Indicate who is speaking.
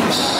Speaker 1: You.